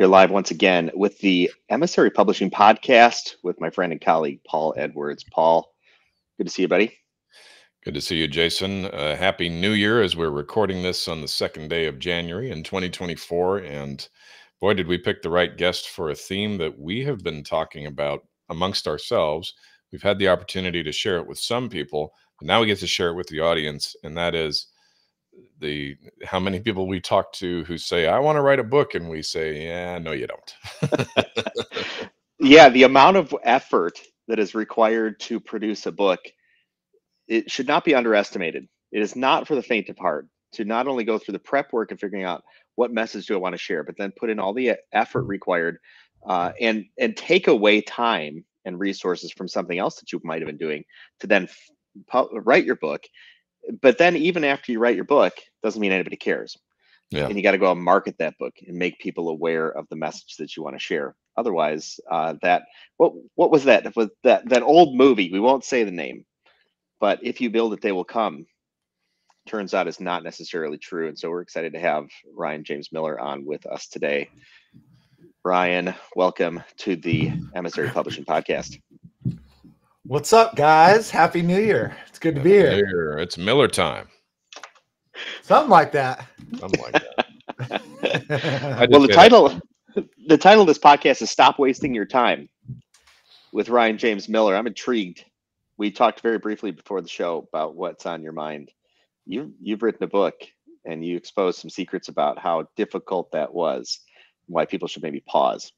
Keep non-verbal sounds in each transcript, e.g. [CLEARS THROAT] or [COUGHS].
We are live once again with the Emissary Publishing Podcast with my friend and colleague, Paul Edwards. Paul, good to see you, buddy. Good to see you, Jason. Uh, Happy New Year as we're recording this on the second day of January in 2024. And boy, did we pick the right guest for a theme that we have been talking about amongst ourselves. We've had the opportunity to share it with some people, but now we get to share it with the audience. And that is the how many people we talk to who say i want to write a book and we say yeah no you don't. [LAUGHS] Yeah the amount of effort that is required to produce a book it should not be underestimated. It is not for the faint of heart to not only go through the prep work and figuring out what message do i want to share but then put in all the effort required uh, and and take away time and resources from something else that you might have been doing to then f- write your book but then even after you write your book doesn't mean anybody cares. Yeah. and you got to go out and market that book and make people aware of the message that you want to share. Otherwise uh, that what what was that was that that old movie we won't say the name but if you build it they will come turns out is not necessarily true. And so we're excited to have ryan james miller on with us today. Ryan welcome to the emissary publishing podcast What's up, guys? Happy New Year. It's good to be here. Year. It's Miller time. Something like that. Something like that. [LAUGHS] well, the title the title of this podcast is Stop Wasting Your Time with Ryan James Miller. I'm intrigued. We talked very briefly before the show about what's on your mind. You you've written a book and you exposed some secrets about how difficult that was, why people should maybe pause.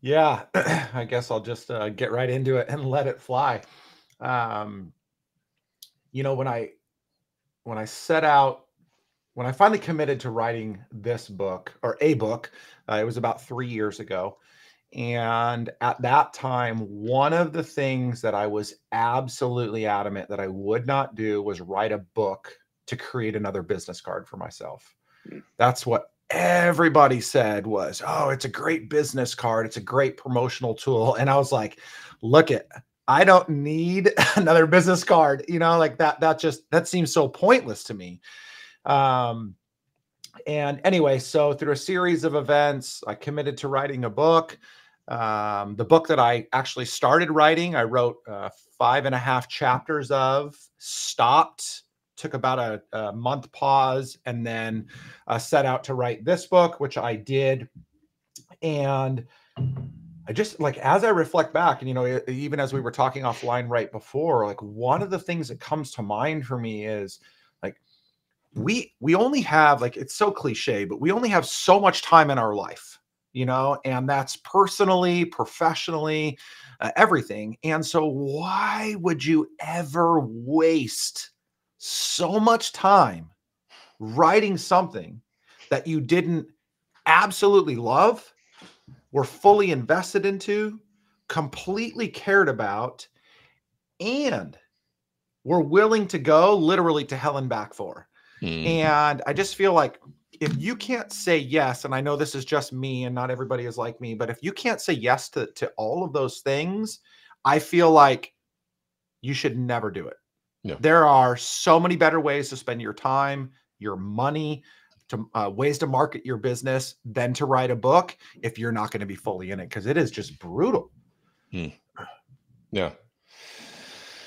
Yeah, [CLEARS THROAT] I guess I'll just uh, get right into it and let it fly. Um, you know, when I when I set out, when I finally committed to writing this book or a book, uh, it was about three years ago. And at that time, one of the things that I was absolutely adamant that I would not do was write a book to create another business card for myself. Hmm. That's what everybody said was, "Oh, it's a great business card. It's a great promotional tool." And I was like, "Look it, I don't need [LAUGHS] another business card." You know, like that that just that seems so pointless to me. Um and anyway, so through a series of events, I committed to writing a book. Um, the book that I actually started writing, I wrote uh, five and a half chapters of, stopped, took about a, a month pause and then uh, set out to write this book, which I did. And I just like as I reflect back, and you know, even as we were talking offline right before, like one of the things that comes to mind for me is like we we only have like it's so cliche, but we only have so much time in our life, you know, and that's personally, professionally, uh, everything. And so, why would you ever waste so much time writing something that you didn't absolutely love, were fully invested into, completely cared about, and were willing to go literally to hell and back for. Mm. And I just feel like if you can't say yes, and I know this is just me and not everybody is like me, but if you can't say yes to, to all of those things, I feel like you should never do it. Yeah. There are so many better ways to spend your time, your money, to uh, ways to market your business than to write a book if you're not going to be fully in it because it is just brutal. Hmm. Yeah.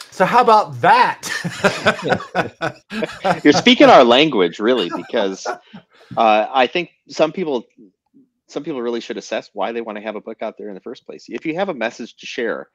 So how about that? [LAUGHS] you're speaking our language, really, because uh, I think some people some people really should assess why they want to have a book out there in the first place. If you have a message to share,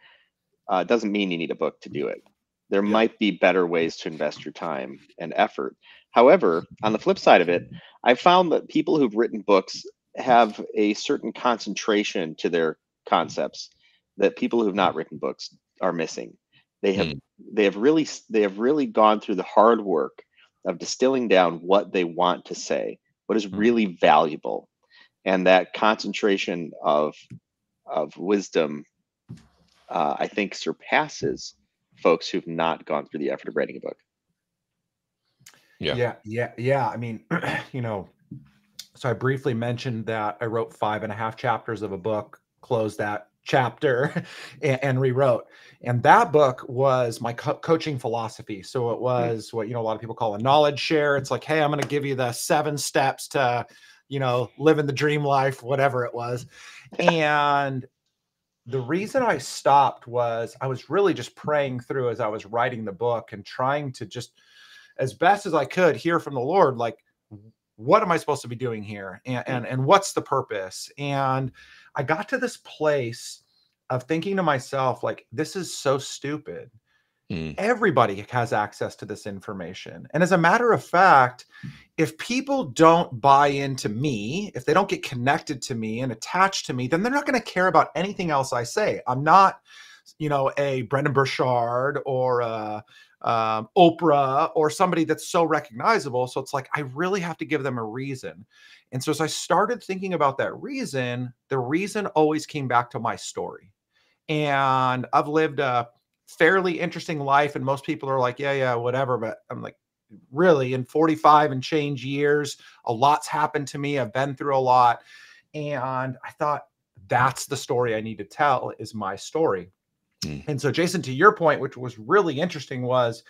uh, doesn't mean you need a book to do it there yeah. might be better ways to invest your time and effort. However, on the flip side of it, I've found that people who've written books have a certain concentration to their concepts that people who've not written books are missing. They have mm. they have really they have really gone through the hard work of distilling down what they want to say, what is mm. really valuable, and that concentration of of wisdom, uh, I think, surpasses folks who've not gone through the effort of writing a book. Yeah. Yeah. Yeah. Yeah. I mean, [CLEARS THROAT] you know, so I briefly mentioned that I wrote five and a half chapters of a book, closed that chapter [LAUGHS] and, and, rewrote. And that book was my co- coaching philosophy. So it hmm. was what, you know, a lot of people call a knowledge share. It's like, hey, I'm going to give you the seven steps to you know, living the dream life, whatever it was. [LAUGHS] And the reason I stopped was I was really just praying through as I was writing the book and trying to just, as best as I could, hear from the Lord, like, what am I supposed to be doing here? And, and, and what's the purpose? And I got to this place of thinking to myself, like, this is so stupid. Mm. Everybody has access to this information. And as a matter of fact, if people don't buy into me, if they don't get connected to me and attached to me, then they're not going to care about anything else I say. I'm not, you know, a Brendon Burchard or a um, Oprah or somebody that's so recognizable. So it's like, I really have to give them a reason. And so as I started thinking about that reason, the reason always came back to my story. And I've lived a fairly interesting life. And most people are like, yeah, yeah, whatever. But I'm like, really, in 45 and change years, a lot's happened to me. I've been through a lot. And I thought, that's the story I need to tell is my story. Mm. And so, Jason, to your point, which was really interesting, was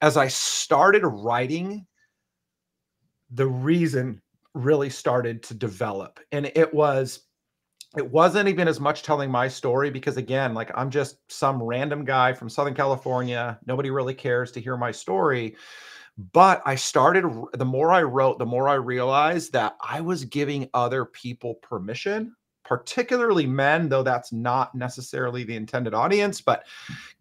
as I started writing, the reason really started to develop. And it was it wasn't even as much telling my story because again like i'm just some random guy from southern california nobody really cares to hear my story but i started the more i wrote the more i realized that i was giving other people permission particularly men though that's not necessarily the intended audience but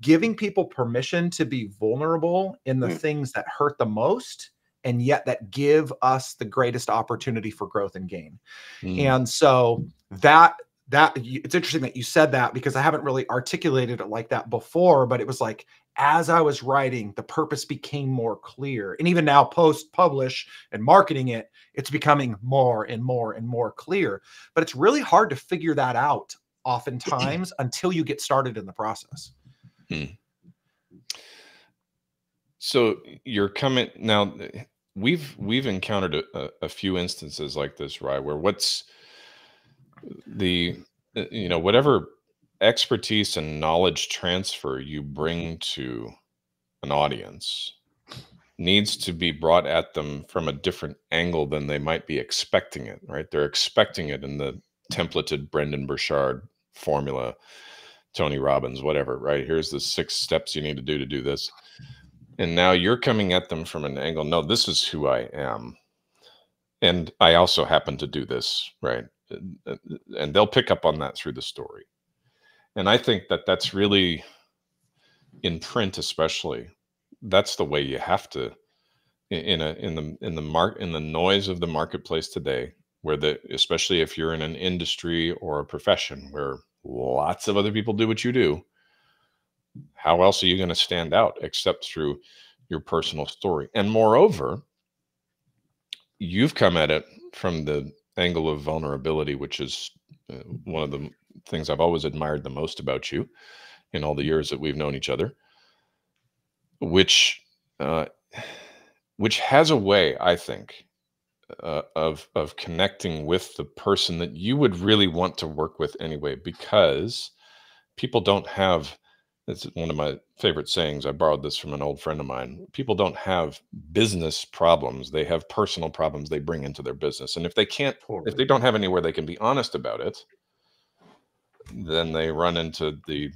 giving people permission to be vulnerable in the mm. things that hurt the most and yet that give us the greatest opportunity for growth and gain. Mm. And so that that it's interesting that you said that because I haven't really articulated it like that before, but it was like as I was writing, the purpose became more clear. And even now, post publish and marketing it, it's becoming more and more and more clear. But it's really hard to figure that out oftentimes [CLEARS THROAT] until you get started in the process. Hmm. So you're coming now. We've we've encountered a, a few instances like this, right? Where what's the you know whatever expertise and knowledge transfer you mm-hmm. bring to an audience needs to be brought at them from a different angle than they might be expecting it right? They're expecting it in the templated Brendon Burchard formula Tony Robbins whatever right? Here's the six steps you need to do to do this. And now you're coming at them from an angle no this is who i am. And i also happen to do this right? And they'll pick up on that through the story and i think that that's really in print especially that's the way you have to in a in the in the mark in the noise of the marketplace today where the especially if you're in an industry or a profession where lots of other people do what you do how else are you going to stand out except through your personal story? And moreover, you've come at it from the angle of vulnerability, which is uh, one of the things I've always admired the most about you in all the years that we've known each other, which uh, which has a way, I think, uh, of of connecting with the person that you would really want to work with anyway, because people don't have it's one of my favorite sayings. I borrowed this from an old friend of mine. People don't have business problems; they have personal problems they bring into their business. And if they can't, totally. if they don't have anywhere they can be honest about it, then they run into the,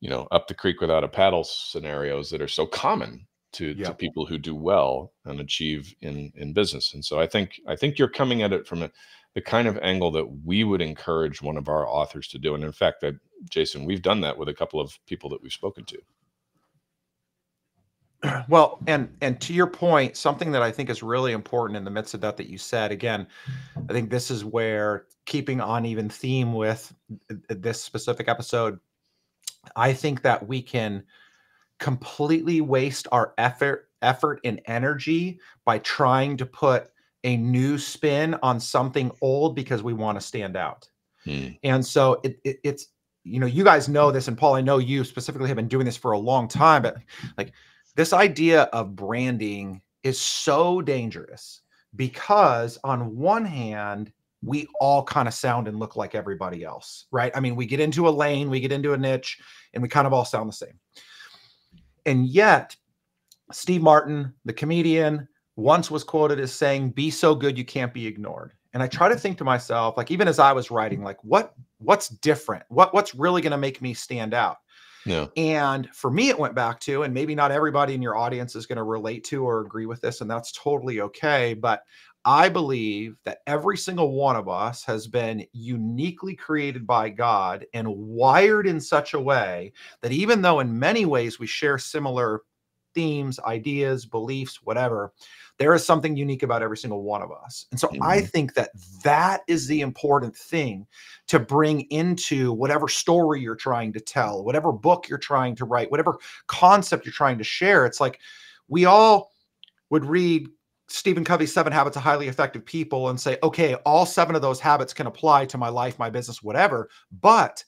you know, up the creek without a paddle scenarios that are so common to, to people who do well and achieve in in business. And so I think I think you're coming at it from a the kind of angle that we would encourage one of our authors to do. And in fact, I, Jason, we've done that with a couple of people that we've spoken to. [CLEARS THROAT] Well, and and to your point, something that I think is really important in the midst of that that you said again, I think this is where keeping on even theme with this specific episode, I think that we can completely waste our effort effort and energy by trying to put a new spin on something old because we want to stand out. Hmm. And so it, it, it's you know you guys know this and Paul I know you specifically have been doing this for a long time but like this idea of branding is so dangerous because on one hand we all kind of sound and look like everybody else right i mean we get into a lane we get into a niche and we kind of all sound the same and yet steve martin the comedian once was quoted as saying, Be so good you can't be ignored. and I try to think to myself, like even as I was writing, like what what's different? What what's really going to make me stand out? Yeah. And for me, it went back to, and maybe not everybody in your audience is going to relate to or agree with this, and that's totally okay. But I believe that every single one of us has been uniquely created by God and wired in such a way that even though in many ways we share similar themes, ideas, beliefs, whatever, there is something unique about every single one of us. And so mm-hmm. I think that that is the important thing to bring into whatever story you're trying to tell, whatever book you're trying to write, whatever concept you're trying to share. It's like we all would read Stephen Covey's Seven Habits of Highly Effective People and say, okay, all seven of those habits can apply to my life, my business, whatever. But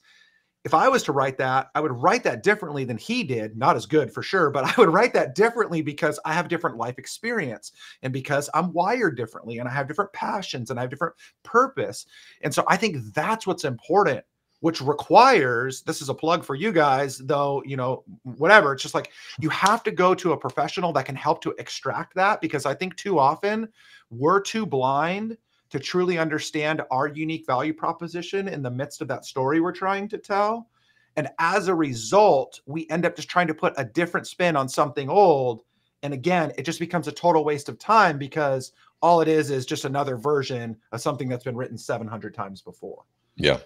if I was to write that, I would write that differently than he did. Not as good for sure, but [LAUGHS] I would write that differently because I have different life experience and because I'm wired differently and I have different passions and I have different purpose. And so I think that's what's important, which requires this is a plug for you guys, though, you know, whatever. It's just like you have to go to a professional that can help to extract that because I think too often we're too blind to truly understand our unique value proposition in the midst of that story we're trying to tell. And as a result, we end up just trying to put a different spin on something old. And again, it just becomes a total waste of time because all it is is just another version of something that's been written 700 times before. Yeah.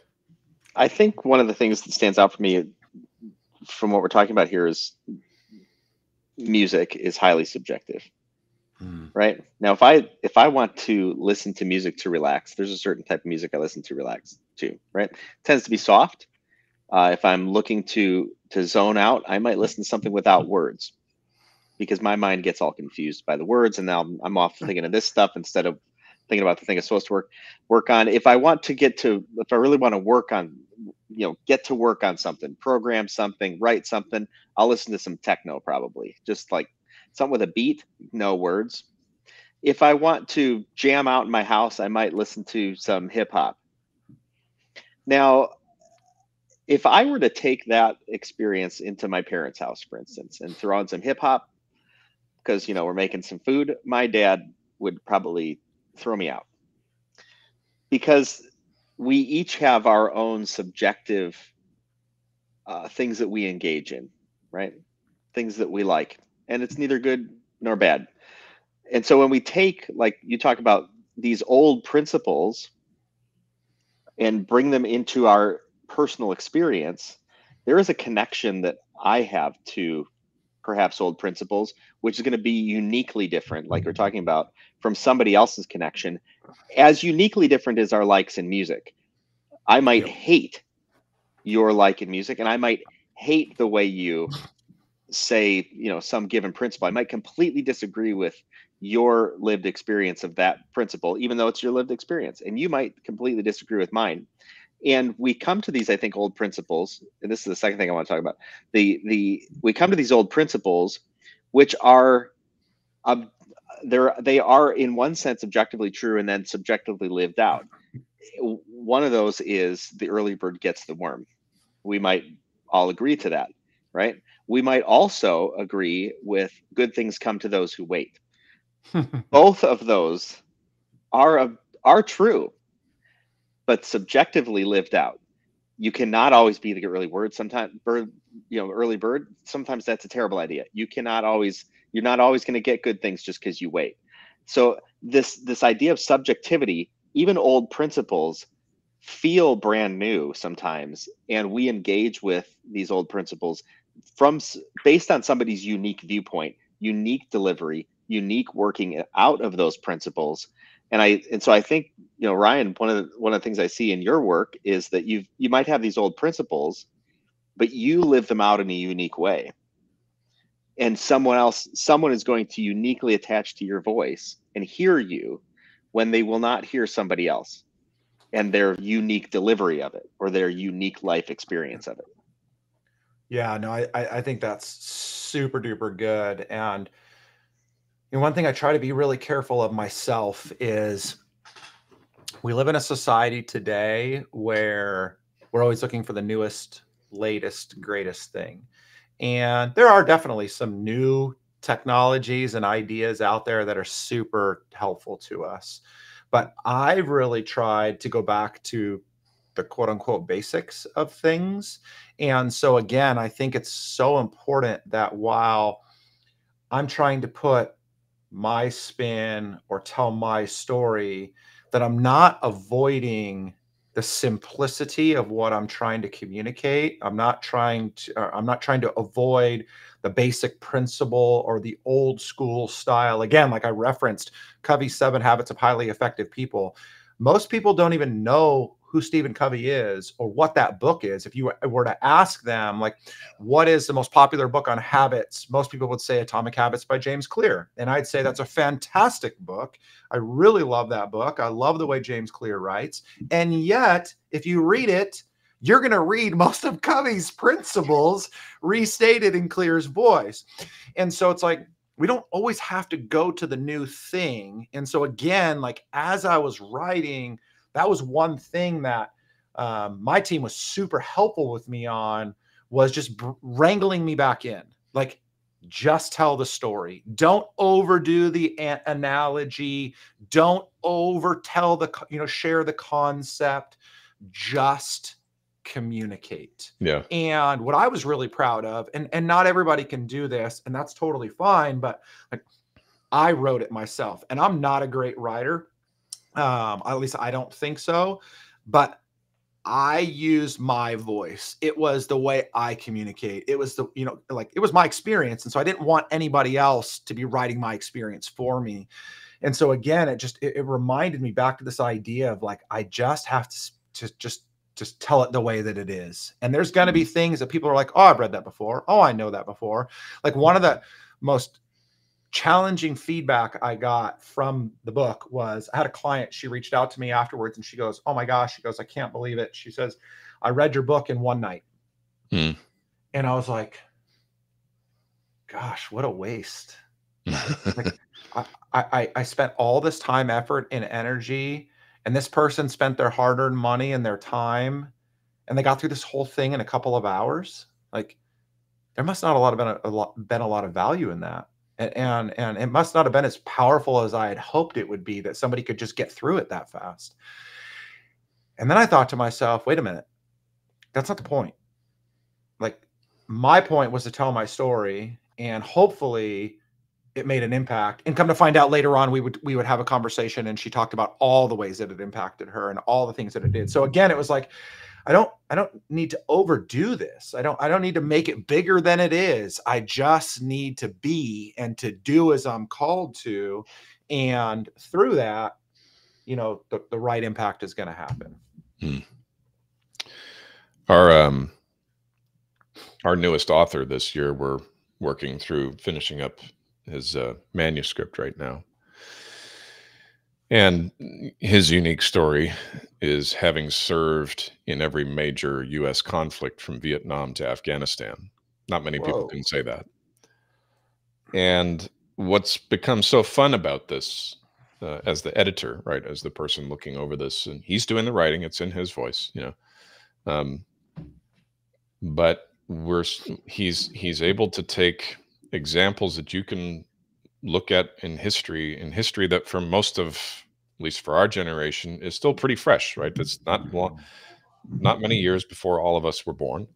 I think one of the things that stands out for me from what we're talking about here is music is highly subjective. Mm. Right now, if I if I want to listen to music to relax, there's a certain type of music I listen to relax to. Right, it tends to be soft. Uh, if I'm looking to to zone out, I might listen to something without words because my mind gets all confused by the words, and now I'm, I'm off thinking of this stuff instead of thinking about the thing I'm supposed to work work on. If I want to get to, if I really want to work on, you know, get to work on something, program something, write something, I'll listen to some techno probably, just like something with a beat, no words. If I want to jam out in my house, I might listen to some hip hop. Now, if I were to take that experience into my parents' house, for instance, and throw on some hip hop, because you know we're making some food, my dad would probably throw me out because we each have our own subjective uh, things that we engage in, right? Things that we like and it's neither good nor bad. And so when we take, like you talk about these old principles and bring them into our personal experience, there is a connection that I have to perhaps old principles, which is going to be uniquely different, like we're talking about, from somebody else's connection, as uniquely different as our likes in music. I might hate your like in music, and I might hate the way you say you know some given principle. I might completely disagree with your lived experience of that principle even though it's your lived experience and you might completely disagree with mine. And we come to these i think old principles and this is the second thing i want to talk about the the we come to these old principles which are um, they're they are in one sense objectively true and then subjectively lived out. One of those is the early bird gets the worm. We might all agree to that right we might also agree with good things come to those who wait. [LAUGHS] Both of those are are true, but subjectively lived out. You cannot always be the early bird. Sometimes bird, you know, early bird. Sometimes that's a terrible idea. You cannot always. You're not always going to get good things just because you wait. So this this idea of subjectivity, even old principles, feel brand new sometimes, and we engage with these old principles from based on somebody's unique viewpoint, unique delivery, unique working out of those principles. And I and so I think you know Ryan, one of the one of the things I see in your work is that you you might have these old principles, but you live them out in a unique way. And someone else, someone is going to uniquely attach to your voice and hear you when they will not hear somebody else and their unique delivery of it or their unique life experience of it. Yeah, no, I I think that's super duper good. And you know, one thing I try to be really careful of myself is we live in a society today where we're always looking for the newest, latest, greatest thing. And there are definitely some new technologies and ideas out there that are super helpful to us. but I've really tried to go back to the quote unquote basics of things. And so, again, I think it's so important that while I'm trying to put my spin or tell my story, that I'm not avoiding the simplicity of what I'm trying to communicate. I'm not trying to uh, I'm not trying to avoid the basic principle or the old school style. Again, like I referenced Covey's 7 habits of highly effective people. Most people don't even know who Stephen Covey is or what that book is. If you were to ask them, like, what is the most popular book on habits? Most people would say Atomic Habits by James Clear. And I'd say that's a fantastic book. I really love that book. I love the way James Clear writes. And yet, if you read it, you're going to read most of Covey's principles restated in Clear's voice. And so it's like, we don't always have to go to the new thing. And so, again, like as I was writing, that was one thing that um, my team was super helpful with me on was just wrangling me back in. Like just tell the story. Don't overdo the a- analogy. Don't over tell the you know share the concept. Just communicate. Yeah. And what i was really proud of and and not everybody can do this and that's totally fine but like i wrote it myself and i'm not a great writer um, at least I don't think so. But I used my voice. It was the way I communicate. It was the, you know, like it was my experience. And so I didn't want anybody else to be writing my experience for me. And so again, it just it, it reminded me back to this idea of like I just have to, to just just tell it the way that it is. And there's going to be mm-hmm. things that people are like, "Oh, I've read that before. Oh, I know that before." Like one of the most challenging feedback I got from the book was I had a client, she reached out to me afterwards and she goes, Oh my gosh, she goes, I can't believe it. She says, I read your book in one night. Hmm. And I was like, Gosh, what a waste. like, [LAUGHS] I, I, I spent all this time, effort, and energy, and this person spent their hard earned money and their time, and they got through this whole thing in a couple of hours. Like, there must not a lot of been a, a lot, been a lot of value in that and and it must not have been as powerful as I had hoped it would be that somebody could just get through it that fast. And then I thought to myself, wait a minute, that's not the point. Like my point was to tell my story, and hopefully it made an impact. And come to find out later on, we would we would have a conversation, and she talked about all the ways that it impacted her and all the things that it did. So again, it was like I don't I don't need to overdo this. I don't I don't need to make it bigger than it is. I just need to be and to do as I'm called to and through that, you know, the, the right impact is going to happen. Hmm. Our um our newest author this year we're working through finishing up his uh, manuscript right now. And his unique story is having served in every major U.S. conflict from Vietnam to Afghanistan. Not many Whoa. people can say that. And what's become so fun about this, uh, as the editor, right, as the person looking over this, and he's doing the writing, it's in his voice, you know. Um, but we're he's he's able to take examples that you can look at in history in history that for most of at least for our generation is still pretty fresh right? That's not mm-hmm. long, not many years before all of us were born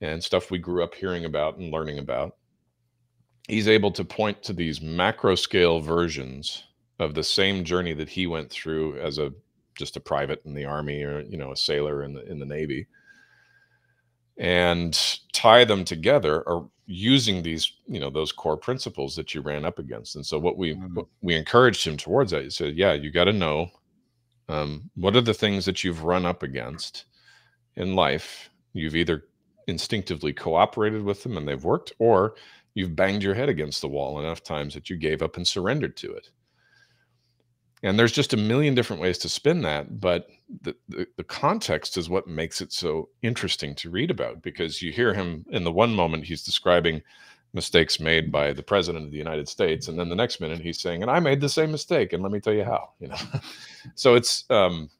and stuff we grew up hearing about and learning about. He's able to point to these macro scale versions of the same journey that he went through as a just a private in the army or you know a sailor in the in the navy and tie them together or using these you know those core principles that you ran up against. And so what we mm-hmm. what we encouraged him towards that he said yeah you got to know um, what are the things that you've run up against in life? You've either instinctively cooperated with them and they've worked or you've banged your head against the wall enough times that you gave up and surrendered to it and there's just a million different ways to spin that but the, the, the context is what makes it so interesting to read about because you hear him in the one moment he's describing mistakes made by the president of the united states and then the next minute he's saying and i made the same mistake and let me tell you how you know? [LAUGHS] So it's um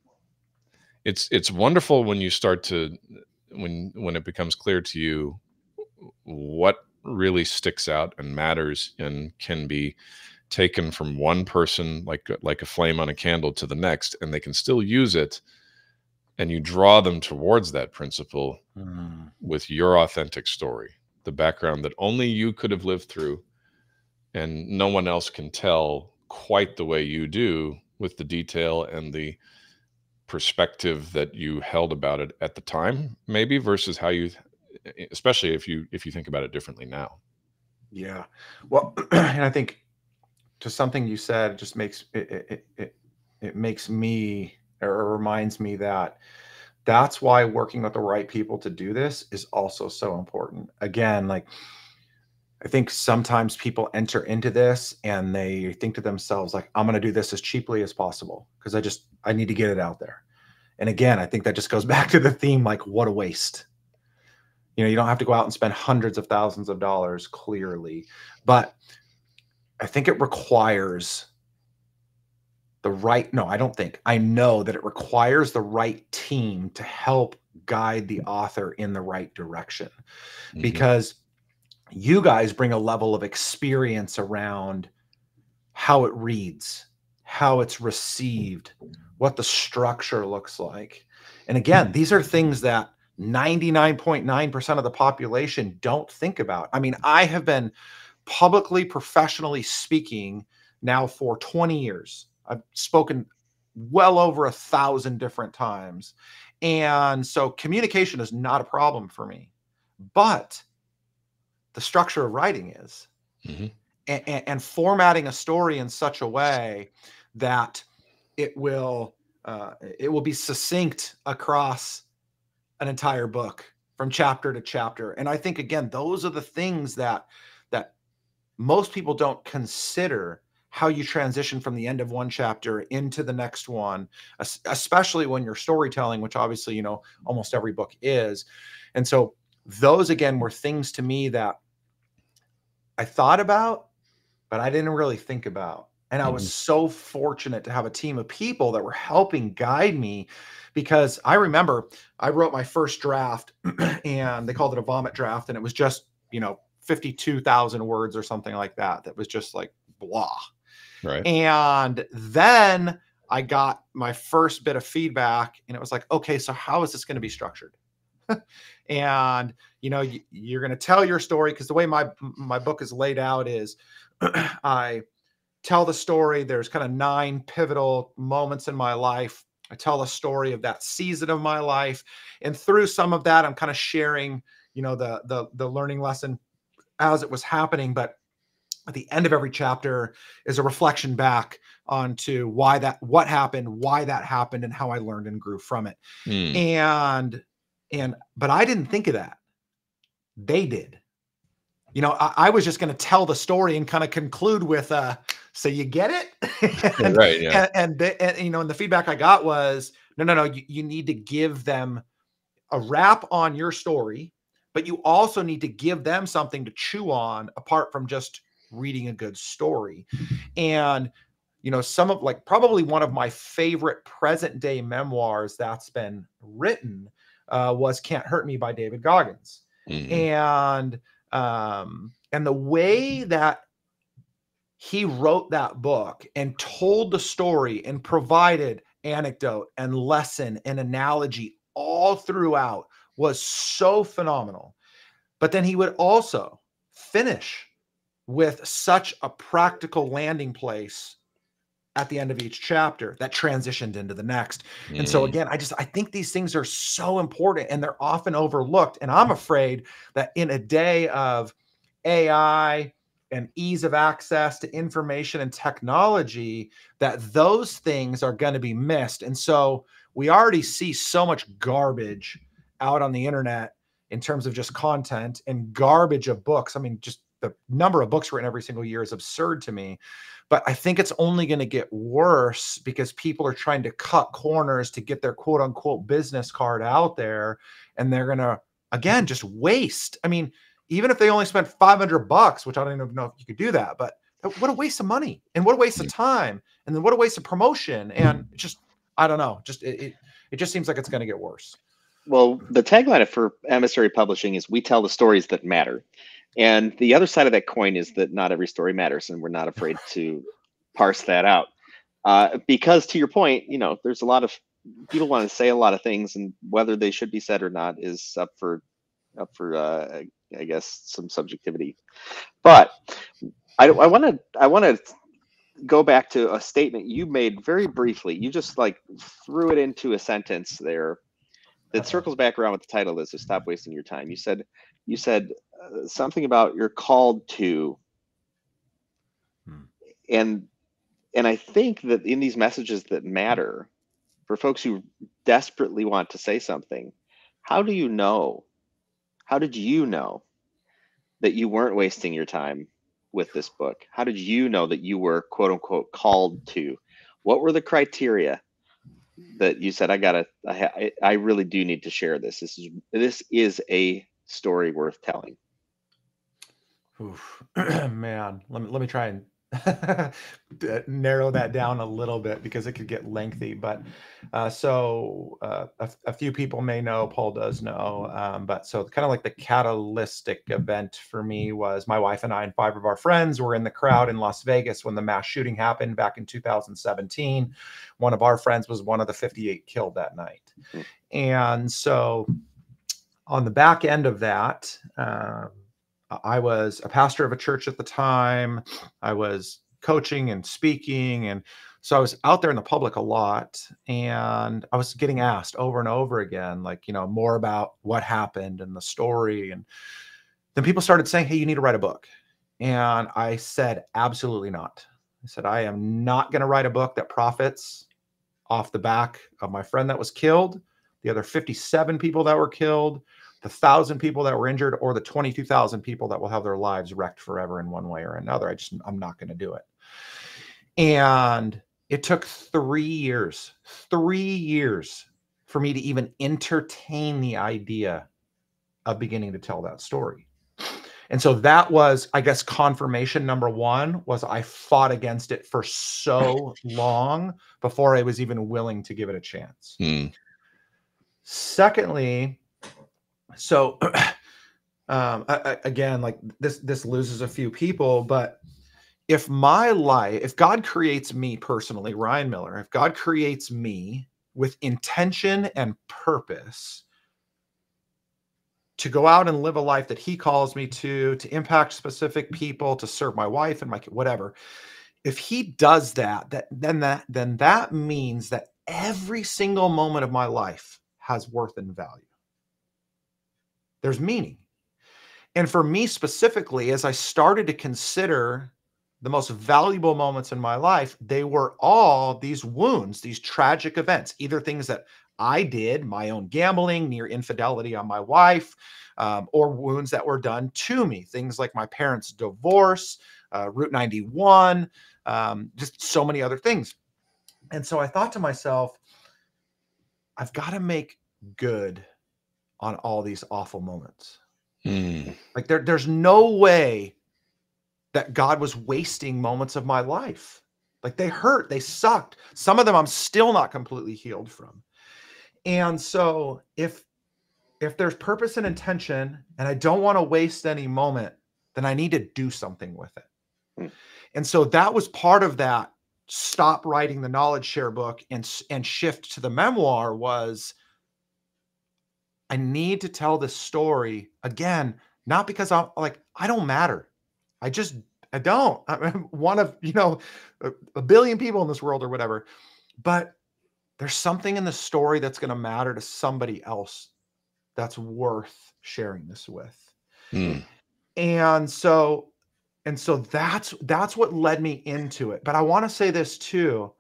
it's it's wonderful when you start to when when it becomes clear to you what really sticks out and matters and can be taken from one person like like a flame on a candle to the next and they can still use it and you draw them towards that principle mm. with your authentic story the background that only you could have lived through and no one else can tell quite the way you do with the detail and the perspective that you held about it at the time maybe versus how you especially if you if you think about it differently now yeah well [CLEARS THROAT] and i think to something you said it just makes it it, it, it makes me or reminds me that that's why working with the right people to do this is also so important again like I think sometimes people enter into this and they think to themselves like I'm going to do this as cheaply as possible because I just I need to get it out there. And again, I think that just goes [LAUGHS] back to the theme like what a waste. You know, you don't have to go out and spend hundreds of thousands of dollars clearly, but I think it requires the right no, I don't think. I know that it requires the right team to help guide the author in the right direction. Mm-hmm. Because you guys bring a level of experience around how it reads, how it's received, what the structure looks like. And again, these are things that 99.9% of the population don't think about. I mean, I have been publicly, professionally speaking now for 20 years. I've spoken well over a thousand different times. And so communication is not a problem for me. But the structure of writing is mm-hmm. and, and, and, formatting a story in such a way that it will uh, it will be succinct across an entire book from chapter to chapter and i think again those are the things that most people don't consider how you transition from the end of one chapter into the next one especially when you're storytelling which obviously you know almost every book is and so those again were things to me that I thought about, but I didn't really think about. And I was mm-hmm. so fortunate to have a team of people that were helping guide me because I remember I wrote my first draft [CLEARS THROAT] and they called it a vomit draft. And it was just, you know, 52,000 words or something like that. That was just like blah. Right. And then I got my first bit of feedback and it was like, okay, so how is this going to be structured? [LAUGHS] and you know you, are going to tell your story because the way my my book is laid out is [CLEARS THROAT] i tell the story there's kind of nine pivotal moments in my life i tell a story of that season of my life and through some of that i'm kind of sharing you know the the the learning lesson as it was happening but at the end of every chapter is a reflection back onto why that what happened why that happened and how i learned and grew from it mm. and and but I didn't think of that. They did. You know, I, I was just going to tell the story and kind of conclude with uh so you get it? [LAUGHS] and, right. Yeah. And, and, and, you know, and the feedback I got was no, no, no, you, you need to give them a wrap on your story, but you also need to give them something to chew on apart from just reading a good story. And you know, some of like probably one of my favorite present day memoirs that's been written uh, was "Can't Hurt Me" by David Goggins, mm-hmm. and um, and the way that he wrote that book and told the story and provided anecdote and lesson and analogy all throughout was so phenomenal. But then he would also finish with such a practical landing place at the end of each chapter that transitioned into the next. Mm. And so mm. again, I just I think these things are so important and they're often overlooked. And I'm afraid that in a day of AI and ease of access to information and technology, that those things are going to be missed. And so we already see so much garbage out on the internet in terms of just content and garbage of books. I mean, just the number of books written every single year is absurd to me. But I think it's only going to get worse because people are trying to cut corners to get their quote unquote business card out there. And they're going to, again, just waste. I mean, even if they only spent 500 bucks, which I don't even know if you could do that, but what a waste of money and what a waste of time. And then what a waste of promotion. And mm-hmm. just, I don't know, just, it, it, it just seems like it's going to get worse. Well, the tagline for Emissary Publishing is "We tell the stories that matter," And the other side of that coin is that not every story matters, and we're not afraid to parse that out. Uh, because to your point, you know, there's a lot of people want to say a lot of things, and whether they should be said or not is up for up for uh, I guess some subjectivity. But I I want to I want to go back to a statement you made very briefly. You just like threw it into a sentence there that circles back around with the title is to stop wasting your time. You said you said uh, something about you're called to hmm. and and I think that in these messages that matter for folks who desperately want to say something, how do you know? How did you know that you weren't wasting your time with this book? How did you know that you were quote unquote called to? What were the criteria that you said I gotta I, I really do need to share this. This is this is a story worth telling. Oof. [CLEARS THROAT] Man, let me let me try and [LAUGHS] narrow that down a little bit because it could get lengthy. But uh, so uh, a, a, few people may know, Paul does know. Um, but so kind of like the catalytic event for me was my wife and I and five of our friends were in the crowd in Las Vegas when the mass shooting happened back in 2017. One of our friends was one of the 58 killed that night. Hmm. And so on the back end of that, um, I was a pastor of a church at the time. I was coaching and speaking. And so I was out there in the public a lot. And I was getting asked over and over again, like, you know, more about what happened and the story. And then people started saying, hey, you need to write a book. And I said, absolutely not. I said, I am not going to write a book that profits off the back of my friend that was killed, the other 57 people that were killed, the thousand people that were injured or the 22,000 people that will have their lives wrecked forever in one way or another. I just, I'm not going to do it. And it took three years, three years for me to even entertain the idea of beginning to tell that story. And so that was, I guess, confirmation number one was I fought against it for so [LAUGHS] long before I was even willing to give it a chance. Hmm. Secondly, so [CLEARS THROAT] um I, I, again like this this loses a few people but if my life if god creates me personally ryan miller if god creates me with intention and purpose to go out and live a life that he calls me to to impact specific people to serve my wife and my whatever if he does that that then that then that means that every single moment of my life has worth and value there's meaning. And for me specifically, as I started to consider the most valuable moments in my life, they were all these wounds, these tragic events, either things that I did, my own gambling, near infidelity on my wife, um, or wounds that were done to me, things like my parents' divorce, uh, Route 91, um, just so many other things. And so I thought to myself, I've got to make good on all these awful moments. Mm. Like there, there's no way that God was wasting moments of my life. Like they hurt, they sucked. Some of them I'm still not completely healed from. And so if if there's purpose and intention and I don't want to waste any moment, then I need to do something with it. Mm. And so that was part of that stop writing the knowledge share book and and shift to the memoir was I need to tell this story again, not because I'm like, I don't matter. I just, I don't. I'm one of, you know, a, billion people in this world or whatever. But there's something in the story that's going to matter to somebody else that's worth sharing this with. Mm. And so, and so that's that's what led me into it. But I want to say this too.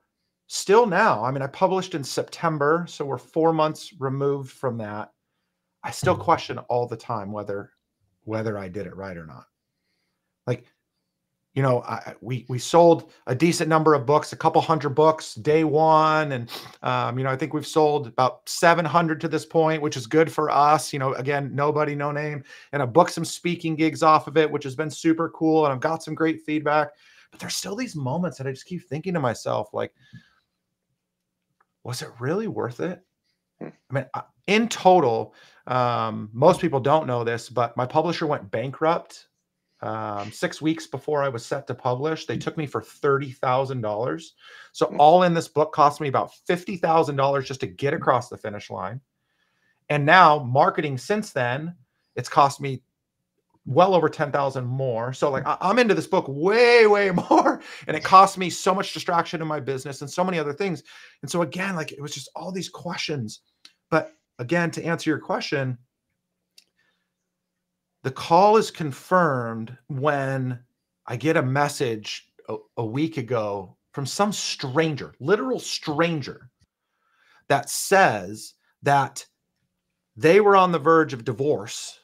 Still now, I mean, I published in September, so we're four months removed from that. I still question all the time whether whether I did it right or not. Like, you know, I, we we sold a decent number of books, a couple hundred books day one, and um, you know, I think we've sold about seven hundred to this point, which is good for us. You know, again, nobody, no name, and I booked some speaking gigs off of it, which has been super cool, and I've got some great feedback. But there's still these moments that I just keep thinking to myself, like, was it really worth it? Hmm. I mean, in total, um, most people don't know this, but my publisher went bankrupt um, six weeks before I was set to publish. They took me for thirty thousand dollars. So all in this book cost me about fifty thousand dollars just to get across the finish line. And now marketing since then, it's cost me well over 10,000 more. So like I- I'm into this book way, way [LAUGHS] more. And it cost me so much distraction in my business and so many other things. And so again, like it was just all these questions. But again, to answer your question, the call is confirmed when I get a message a, a week ago from some stranger, literal stranger, that says that they were on the verge of divorce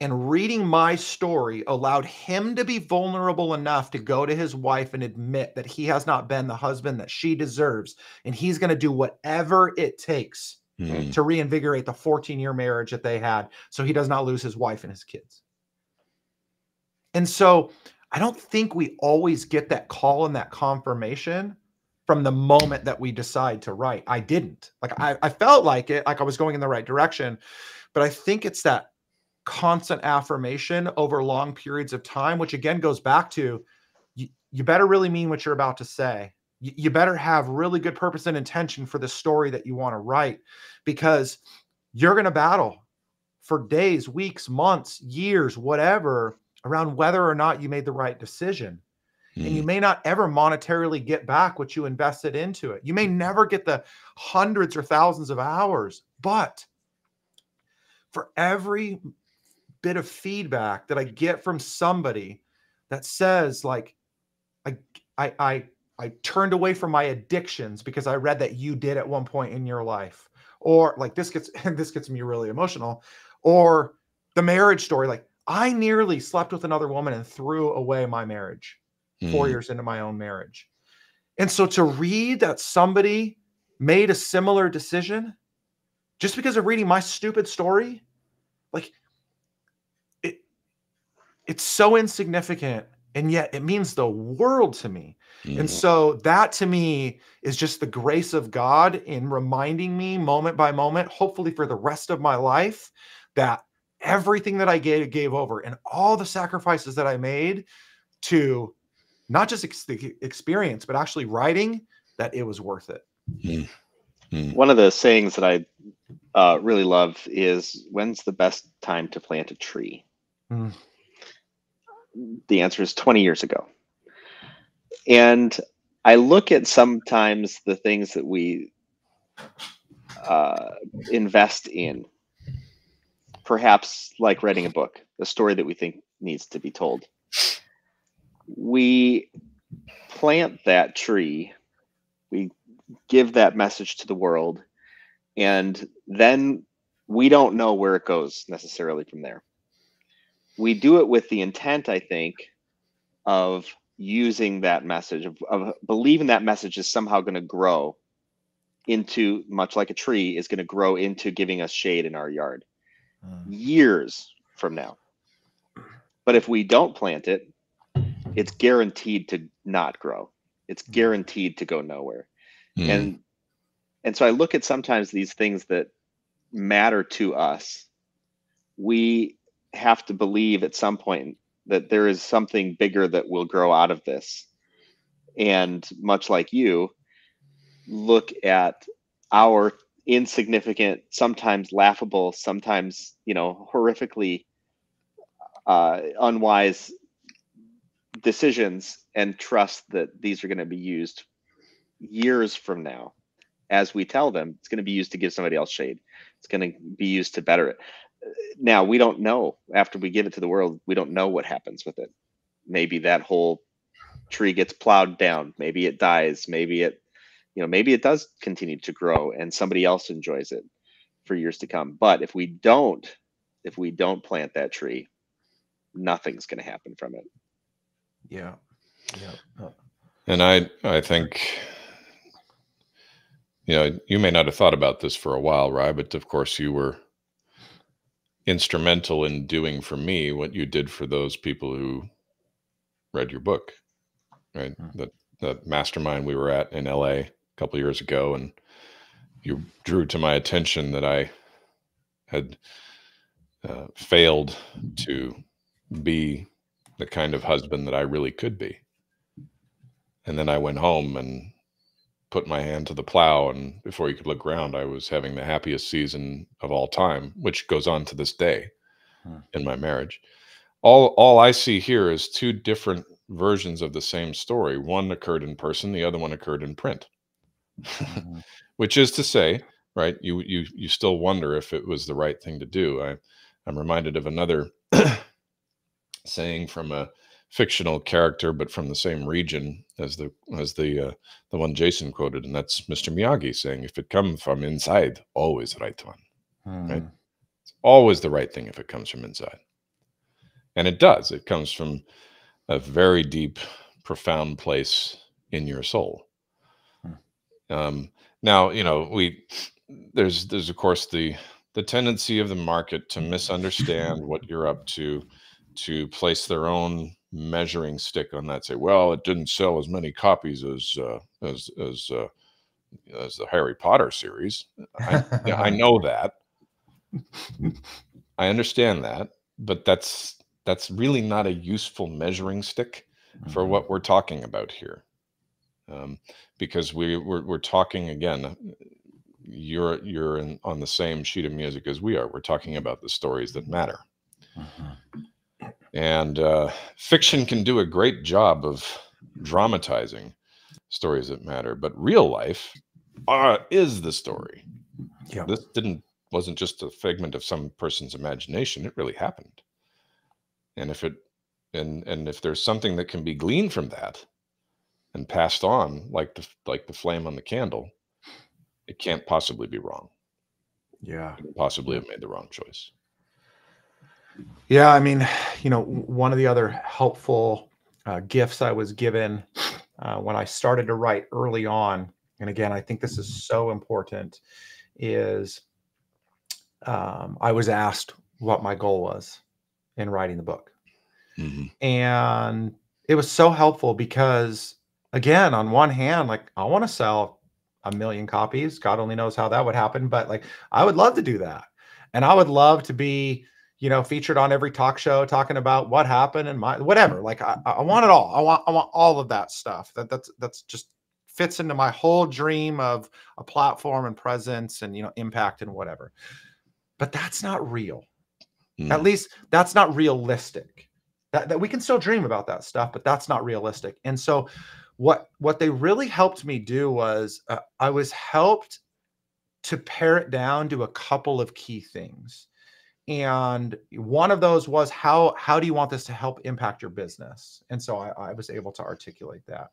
and reading my story allowed him to be vulnerable enough to go to his wife and admit that he has not been the husband that she deserves and he's going to do whatever it takes Mm. to reinvigorate the 14 year marriage that they had so he does not lose his wife and his kids. And so I don't think we always get that call and that confirmation from the moment that we decide to write. I didn't. Like I, I felt like it, like I was going in the right direction, but I think it's that constant affirmation over long periods of time, which again goes back to you, you better really mean what you're about to say you, you better have really good purpose and intention for the story that you want to write because you're going to battle for days, weeks, months, years, whatever, around whether or not you made the right decision. And you Mm. may not ever monetarily get back what you invested into it. You may never get the hundreds or thousands of hours, but for every bit of feedback that I get from somebody that says, like, I, I, I, I turned away from my addictions because I read that you did at one point in your life, or like this gets [LAUGHS] this gets me really emotional, or the marriage story. Like I nearly slept with another woman and threw away my marriage four Mm. years into my own marriage. And so to read that somebody made a similar decision just because of reading my stupid story, like it's so insignificant and yet it means the world to me. And Mm. so that to me is just the grace of God in reminding me moment by moment, hopefully for the rest of my life, that everything that I gave, gave over and all the sacrifices that I made to not just ex- experience, but actually writing, that it was worth it. Mm. One of the sayings that I uh, really love is when's the best time to plant a tree? The answer is 20 years ago. And I look at sometimes the things that we uh, invest in, perhaps like writing a book, a story that we think needs to be told. We plant that tree, we give that message to the world, and then we don't know where it goes necessarily from there. We do it with the intent, I think, of using that message, of, of believing that message is somehow going to grow into, much like a tree, is going to grow into giving us shade in our yard years from now. But if we don't plant it, it's guaranteed to not grow. It's guaranteed to go nowhere Mm. and and so i look at sometimes these things that matter to us we have to believe at some point that there is something bigger that will grow out of this. And much like you look at our insignificant sometimes laughable sometimes you know horrifically uh, unwise decisions and trust that these are going to be used years from now. As we tell them it's going to be used to give somebody else shade. It's going to be used to better it now we don't know. After we give it to the world we don't know what happens with it. Maybe that whole tree gets plowed down. Maybe it dies. Maybe it you know maybe it does continue to grow and somebody else enjoys it for years to come. But if we don't if we don't plant that tree nothing's going to happen from it. Yeah. Yeah. And I, I think, you know, you may not have thought about this for a while, Rye, but of course you were instrumental in doing for me what you did for those people who read your book, right? Mm. That that mastermind we were at in LA a couple years ago, and you drew to my attention that I had uh, failed to be the kind of husband that I really could be. And then I went home and put my hand to the plow. And before you could look around, I was having the happiest season of all time, which goes on to this day Hmm. in my marriage. All, all I see here is two different versions of the same story. One occurred in person, the other one occurred in print. Mhm. [LAUGHS] which is to say, right? You you you still wonder if it was the right thing to do. I I'm reminded of another [COUGHS] saying from a fictional character, but from the same region as the as the uh, the one Jason quoted, and that's Mr. Miyagi saying, "If it comes from inside, always the right one. Right. Hmm. It's always the right thing if it comes from inside." And it does. It comes from a very deep, profound place in your soul. Um, now, you know, we there's there's of course the the tendency of the market to [LAUGHS] misunderstand what you're up to, to place their own measuring stick on that. Say, well, it didn't sell as many copies as uh, as as uh, as the Harry Potter series. I, I [LAUGHS] know that. I understand that, but that's that's really not a useful measuring stick for Mhm. what we're talking about here um, because we we're, we're talking again you're you're in, on the same sheet of music as we are we're talking about the stories that matter Mhm. And uh, fiction can do a great job of dramatizing stories that matter but real life uh, is the story. Yeah. this didn't wasn't just a figment of some person's imagination it really happened. And if it and and if there's something that can be gleaned from that and passed on like the like the flame on the candle it can't possibly be wrong. Yeah. Possibly have made the wrong choice Yeah, I mean, you know, one of the other helpful uh, gifts I was given uh, when I started to write early on, and again, I think this is so important, is um, I was asked what my goal was in writing the book. Mhm. And it was so helpful because, again, on one hand, like I want to sell a million copies. God only knows how that would happen, but like I would love to do that. And I would love to be, you know, featured on every talk show talking about what happened and my whatever. Like I, I want it all. I want I want all of that stuff. That that's that's just fits into my whole dream of a platform and presence and you know impact and whatever. But that's not real. At Mm. least that's not realistic. That, that we can still dream about that stuff, but that's not realistic. And so, what what they really helped me do was uh, I was helped to pare it down to a couple of key things. And one of those was how how do you want this to help impact your business? And so I, I was able to articulate that.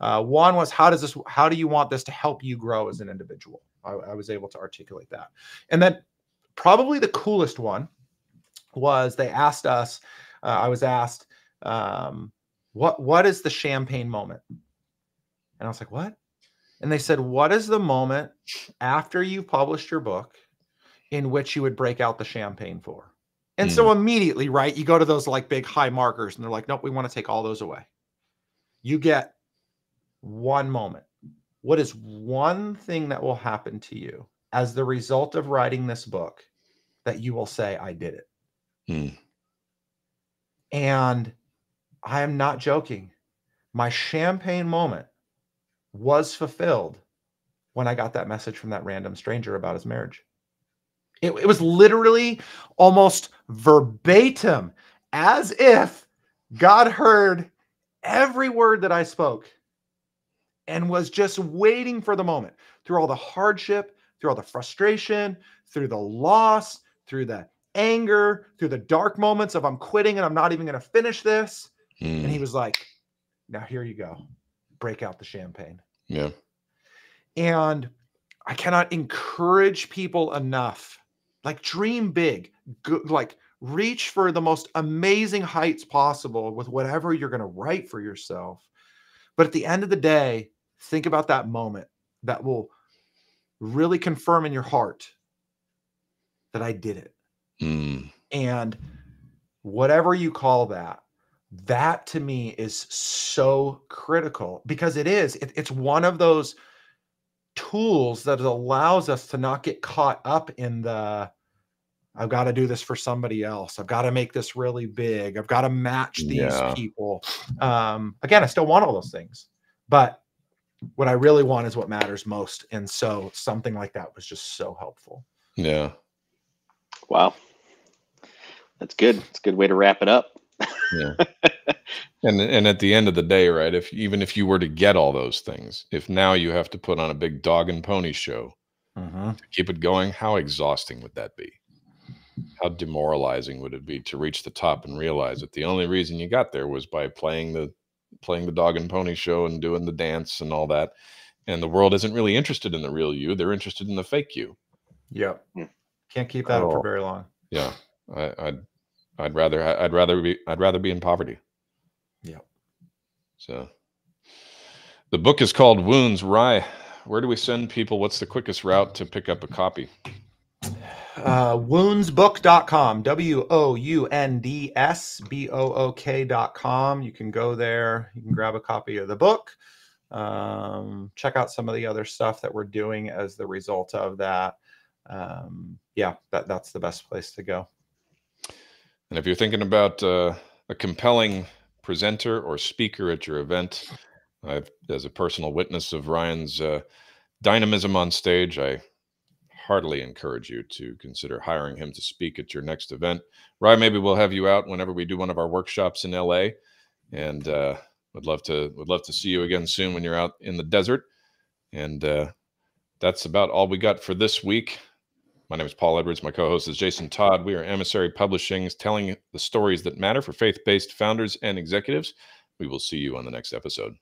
Uh, one was how does this how do you want this to help you grow as an individual? I, I was able to articulate that. And then probably the coolest one was they asked us uh, i was asked um, what what is the champagne moment and i was like what and they said what is the moment after you've published your book in which you would break out the champagne for and so immediately right you go to those like big high markers and they're like nope we want to take all those away you get one moment what is one thing that will happen to you as the result of writing this book that you will say i did it Mm. and I am not joking. My champagne moment was fulfilled when I got that message from that random stranger about his marriage. It, it was literally almost verbatim, as if God heard every word that I spoke and was just waiting for the moment through all the hardship, through all the frustration, through the loss, through the anger, through the dark moments of I'm quitting and I'm not even going to finish this. And he Mm. was like, now here you go. Break out the champagne. yeah And I cannot encourage people enough. Like dream big, go, like reach for the most amazing heights possible with whatever you're going to write for yourself. But at the end of the day, think about that moment that will really confirm in your heart that I did it. Mm. And whatever you call that, that to me is so critical because it is. It- it's one of those tools that allows us to not get caught up in the I've got to do this for somebody else. I've got to make this really big. I've got to match these Yeah. people. Um, again, I still want all those things, but what I really want is what matters most. And so something like that was just so helpful. Yeah. Wow. That's good. It's a good way to wrap it up. Yeah. [LAUGHS] and and at the end of the day, right? If even if you were to get all those things, if now you have to put on a big dog and pony show to keep it going, how exhausting would that be? How demoralizing would it be to reach the top and realize that the only reason you got there was by playing the playing the dog and pony show and doing the dance and all that. And the world isn't really interested in the real you; they're interested in the fake you. Yep. Hmm. Can't keep that up Oh. for very long. Yeah, I, I'd I'd rather I'd rather be I'd rather be in poverty. Yep. So the book is called Wounds. Rye, where do we send people? What's the quickest route to pick up a copy? Uh, woundsbook.com, W O U N D S B O O K.com. You can go there. You can grab a copy of the book. Um, check out some of the other stuff that we're doing as the result of that. Um, yeah, that, that's the best place to go. And if you're thinking about uh, a compelling presenter or speaker at your event, I've, as a personal witness of Ryan's uh, dynamism on stage, I heartily encourage you to consider hiring him to speak at your next event. Ryan, maybe we'll have you out whenever we do one of our workshops in LA, and uh, would love to would love to see you again soon when you're out in the desert. And uh, that's about all we got for this week. My name is Paul Edwards. My co host is Jason Todd. We are Emissary Publishing, telling the stories that matter for faith based founders and executives. We will see you on the next episode.